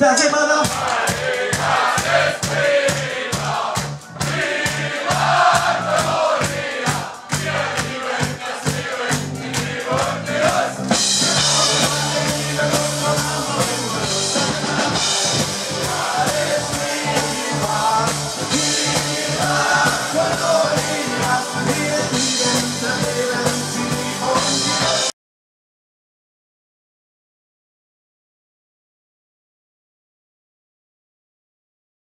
Does it matter?